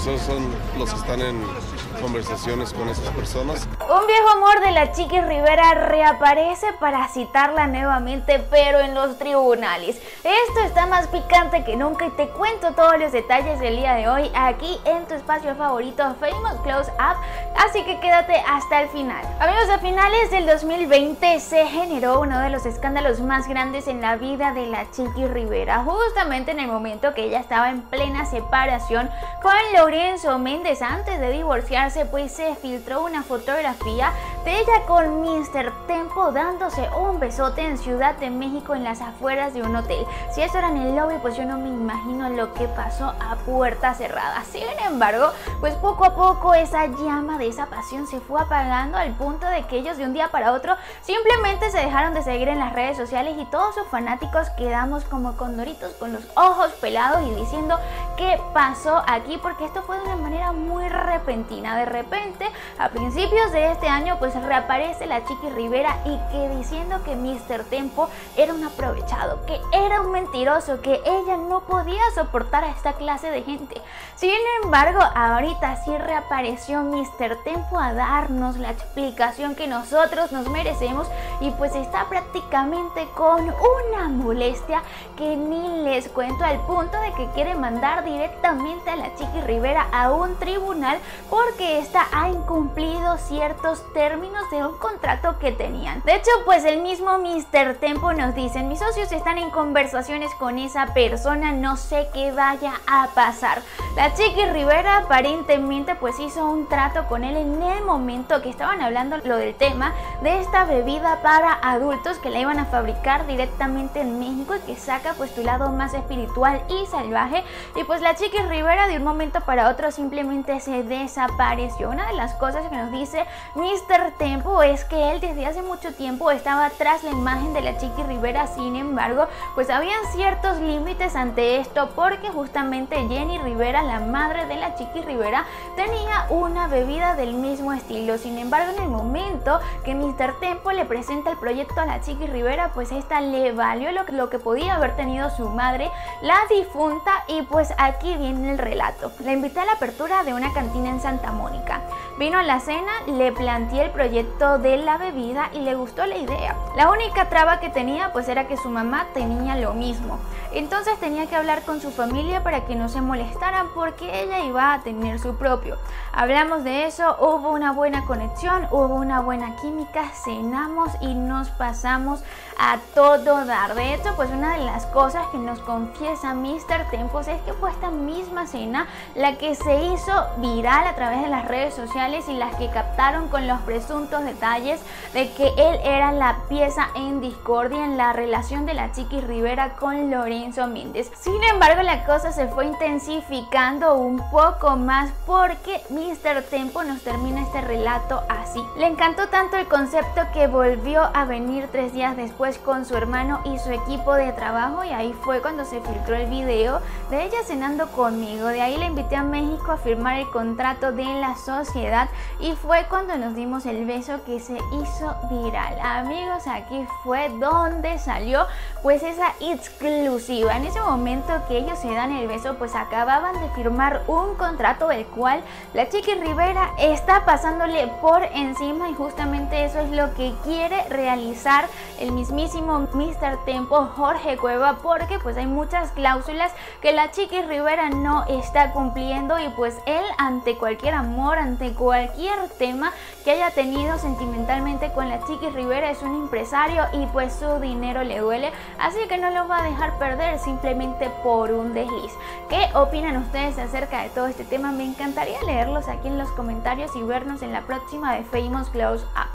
Esos son los que están en conversaciones con esas personas. Un viejo amor de la Chiqui Rivera reaparece para citarla nuevamente, pero en los tribunales. Esto está más picante que nunca y te cuento todos los detalles del día de hoy aquí en tu espacio favorito Famous Close Up, así que quédate hasta el final. Amigos, a finales del 2020 se generó uno de los escándalos más grandes en la vida de la Chiqui Rivera, justamente en el momento que ella estaba en plena separación con Lorenzo Méndez antes de divorciarse, pues se filtró una fotografía de ella con Mr. Tempo dándose un besote en Ciudad de México en las afueras de un hotel. Si eso era en el lobby, pues yo no me imagino lo que pasó a puerta cerrada. Sin embargo, pues poco a poco esa llama de esa pasión se fue apagando al punto de que ellos de un día para otro simplemente se dejaron de seguir en las redes sociales y todos sus fanáticos quedamos como condoritos con los ojos pelados y diciendo qué pasó aquí porque esto fue de una manera muy repentina. De repente, a principios de este año, pues reaparece la Chiqui Rivera y que diciendo que Mr. Tempo era un aprovechado, que era un mentiroso, que ella no podía soportar a esta clase de gente. Sin embargo, ahorita sí reapareció Mr. Tempo a darnos la explicación que nosotros nos merecemos y pues está prácticamente con una molestia que ni les cuento al punto de que quiere mandar directamente a la Chiqui Rivera a un tribunal porque esta ha incumplido ciertos términos de un contrato que tenían. De hecho, pues el mismo Mr. Tempo nos dice, mis socios están en conversaciones con esa persona, no sé qué vaya a pasar. La Chiqui Rivera aparentemente pues hizo un trato con él en el momento que estaban hablando lo del tema de esta bebida para adultos que la iban a fabricar directamente en México y que saca pues tu lado más espiritual y salvaje y pues la Chiqui Rivera de un momento para otro simplemente se desapareció. Una de las cosas que nos dice Mr. Tempo es que él desde hace mucho tiempo estaba tras la imagen de la Chiqui Rivera, sin embargo, pues habían ciertos límites ante esto porque justamente Jenny Rivera, la madre de la Chiqui Rivera, tenía una bebida del mismo estilo. Sin embargo, en el momento que Mr. Tempo le presenta el proyecto a la Chiqui Rivera, pues esta le valió lo, lo que podía haber tenido su madre, la difunta, y pues aquí viene el relato. La invité a la apertura de una cantina en Santa Mónica. Vino a la cena, le planteé el proyecto de la bebida y le gustó la idea. La única traba que tenía pues era que su mamá tenía lo mismo. Entonces tenía que hablar con su familia para que no se molestaran porque ella iba a tener su propio. Hablamos de eso, hubo una buena conexión, hubo una buena química, cenamos y nos pasamos a todo dar. De hecho, pues una de las cosas que nos confiesa Mr. Tempos es que fue esta misma cena la que se hizo viral a través de las redes sociales y las que captaron con los presuntos detalles de que él era la pieza en discordia en la relación de la Chiqui Rivera con Lorenzo Méndez. Sin embargo, la cosa se fue intensificando un poco más porque Mr. Tempo nos termina este relato así. Le encantó tanto el concepto que volvió a venir tres días después con su hermano y su equipo de trabajo y ahí fue cuando se filtró el video de ella cenando conmigo. De ahí la invité a México a firmar el contrato de la sociedad y fue cuando nos dimos el beso que se hizo viral. Amigos, aquí fue donde salió pues esa exclusiva. En ese momento que ellos se dan el beso pues acababan de firmar un contrato el cual la Chiqui Rivera está pasándole por encima y justamente eso es lo que quiere realizar el mismísimo Mr. Tempo Jorge Cueva porque pues hay muchas cláusulas que la Chiqui Rivera no está cumpliendo y pues él ante cualquier amor, ante cualquier tema que haya tenido sentimentalmente con la Chiqui Rivera es un empresario y pues su dinero le duele, así que no lo va a dejar perder simplemente por un desliz. ¿Qué opinan ustedes acerca de todo este tema? Me encantaría leerlos aquí en los comentarios y vernos en la próxima de Famous Close Up.